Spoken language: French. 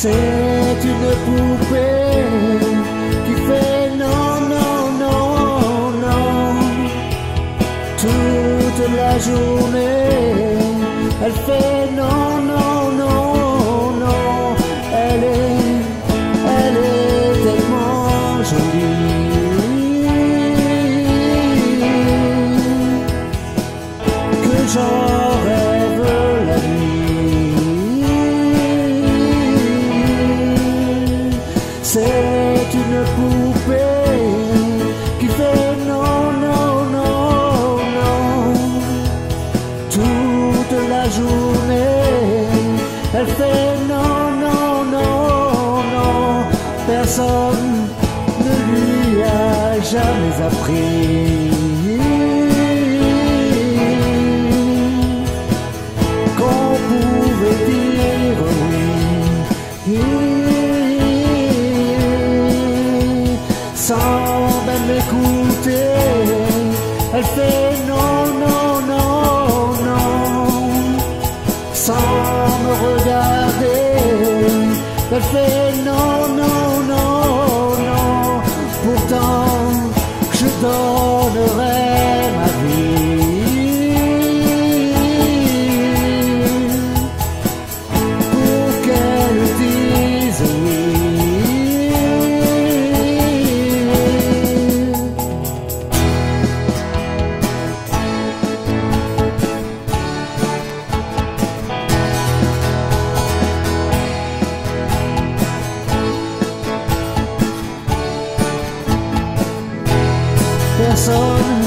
C'est une poupée qui fait non, non, non, non. Toute la journée, elle fait non, non, non, non. Elle est, elle est tellement jolie que j'en C'est une poupée qui fait non, non, non, non. Toute la journée, elle fait non, non, non, non. Personne ne lui a jamais appris. M'écouter. Elle fait non, non, non, sans me regarder. Elle fait non, non, non. Personne